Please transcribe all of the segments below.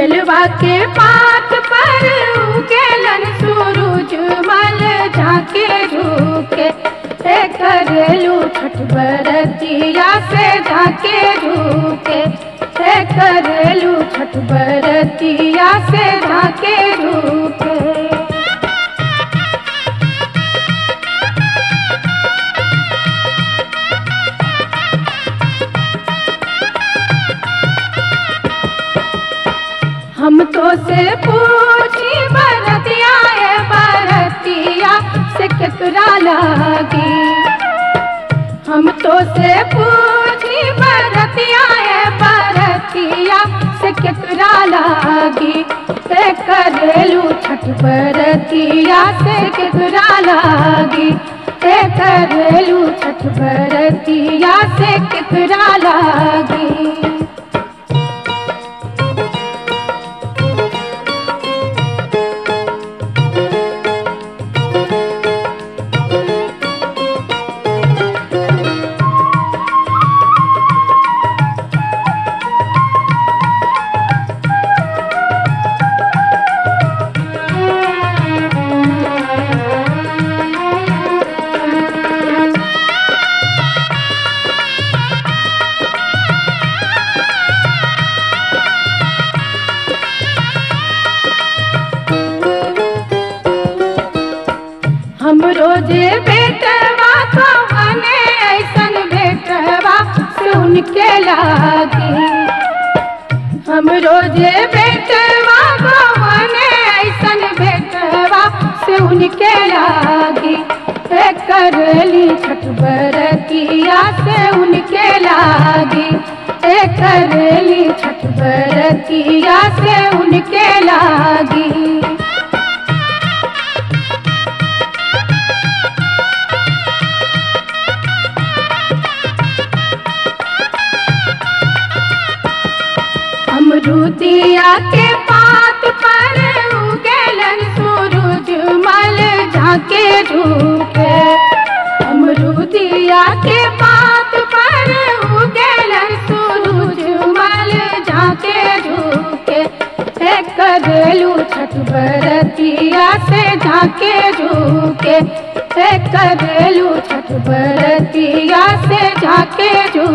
दिलवा के पात पर उगेलन सूरज मल झाके झूके। ए करेलू छठ बरतिया से झाके झूके। ए करेलू छठ बरतिया से झाके झूके। हम तो से पूछी बरतिया है बरतिया से केकरा लागी? हम तो से पूछी भरतिया है बरतिया से केकरा लागी? से करेलू छठ भरतिया से केकरा लागी? से करेलू छठ भरतिया से केकरा लागी?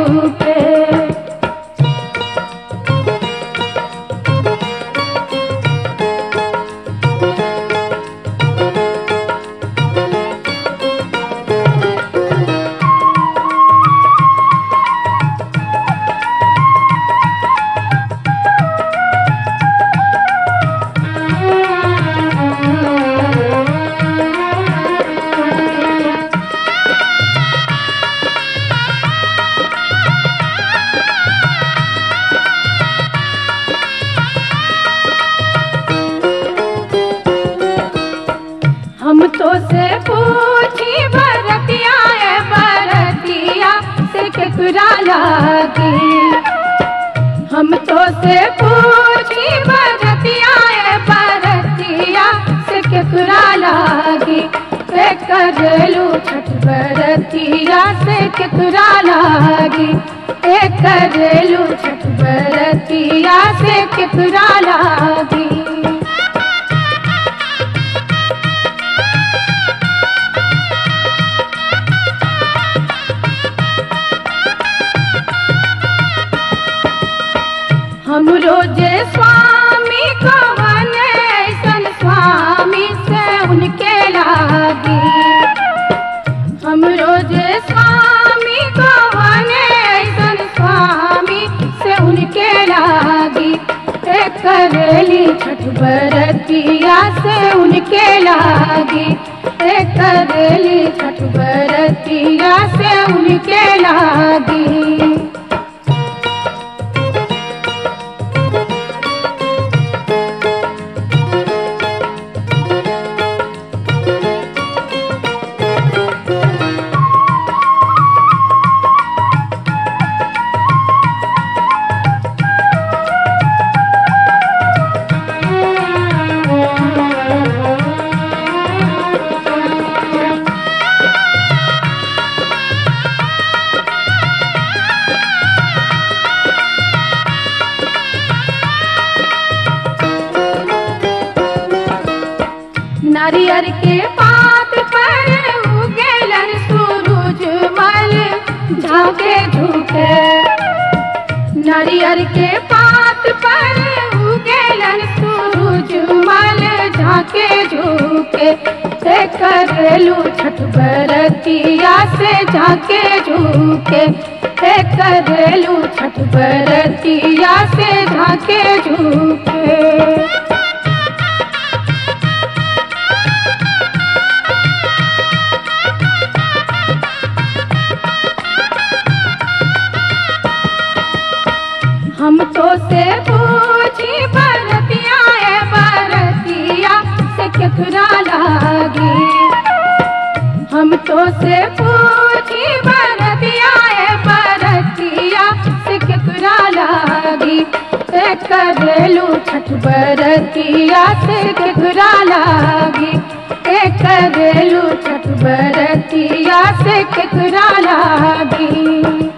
रूप बरतिया से उनके लागी। कदली छठ बरतिया से उनके लागी। बरतिया से झाके झूके हे करेलू छठबरतिया से झाके झूके। हम तो से पूछी बरतिया है, बरतिया से कखरा लागी? तो से पूछी भरतिया है भरतिया से कितना लागी? से कर लू छठ भरतिया से कितना लागी? से कर लू छठ भरतिया से कितना लागी?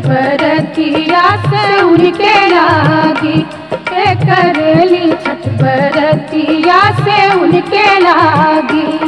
भरयासन भरतयासे लागी।